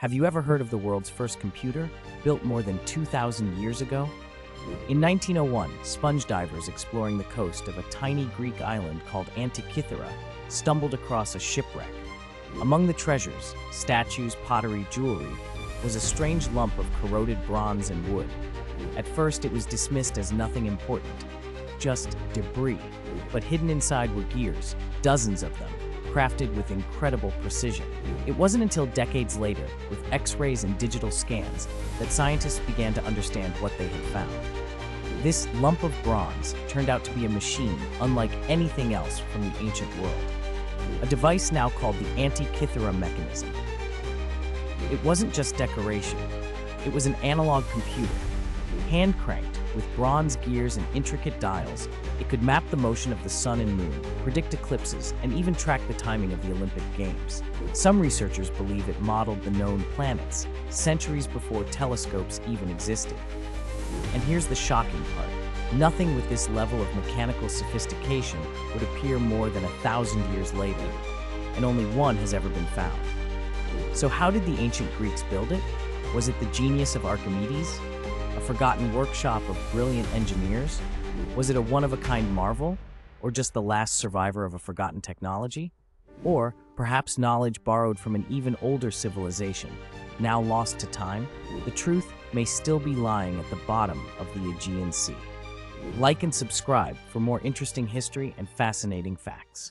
Have you ever heard of the world's first computer, built more than 2,000 years ago? In 1901, sponge divers exploring the coast of a tiny Greek island called Antikythera stumbled across a shipwreck. Among the treasures, statues, pottery, jewelry, was a strange lump of corroded bronze and wood. At first, it was dismissed as nothing important, just debris, but hidden inside were gears, dozens of them, crafted with incredible precision. It wasn't until decades later, with X-rays and digital scans, that scientists began to understand what they had found. This lump of bronze turned out to be a machine unlike anything else from the ancient world. A device now called the Antikythera mechanism. It wasn't just decoration. It was an analog computer, hand-cranked with bronze gears and intricate dials, it could map the motion of the sun and moon, predict eclipses, and even track the timing of the Olympic Games. Some researchers believe it modeled the known planets, centuries before telescopes even existed. And here's the shocking part. Nothing with this level of mechanical sophistication would appear more than a thousand years later, and only one has ever been found. So how did the ancient Greeks build it? Was it the genius of Archimedes? A forgotten workshop of brilliant engineers? Was it a one-of-a-kind marvel? Or just the last survivor of a forgotten technology? Or perhaps knowledge borrowed from an even older civilization, now lost to time? The truth may still be lying at the bottom of the Aegean Sea. Like and subscribe for more interesting history and fascinating facts.